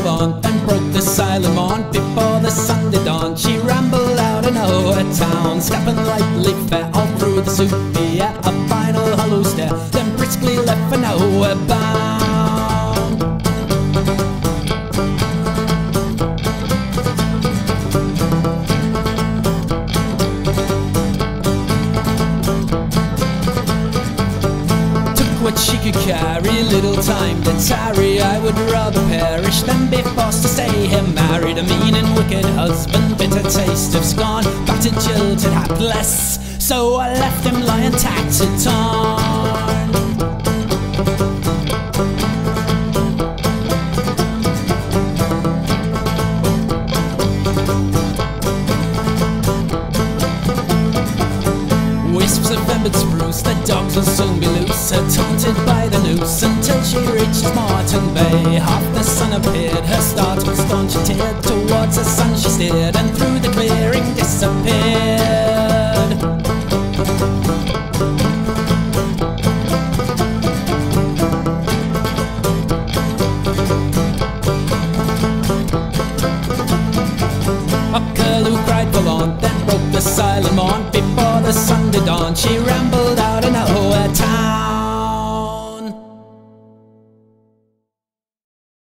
want, then broke the silent morn before the sun did dawn. She rambled out in our town, stepping lightly fair all through the soup, yeah, what she could carry, little time to tarry. I would rather perish than be forced to stay here married. A mean and wicked husband, bitter taste of scorn, battered, jilted, hapless. So I left him lying tattered, torn. Wisps of embered spruce, the dogs will soon reached Morton Bay. Half the sun appeared, her start was staunch teared. Towards the sun she steered, and through the clearing disappeared. A who cried for want, then broke the silent morn before the sun did dawn. She ran